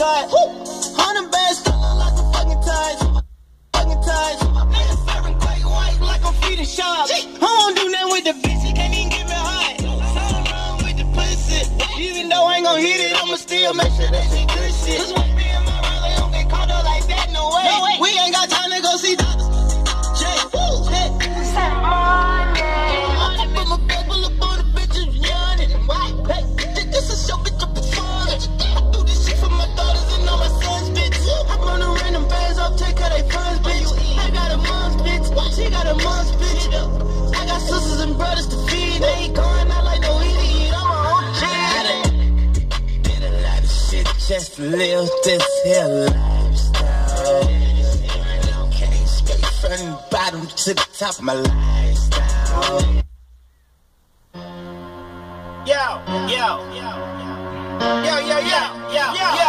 On the bed, still like a fucking ties. Fucking ties. Niggas serving quite white like I'm feeding sharks. I won't do nothing with the bitch, he can't even give me high. Something wrong with the pussy. Even though I ain't gon' hit it, I'ma still make sure that she good shit. I got sisters and brothers to feed. They ain't going out like no idiot. I'm a OG. Did a lot of shit just to live this here lifestyle. Came straight from bottom to the top of my lifestyle. Yo, yo, yo, yo, yo, yo, yo, yo.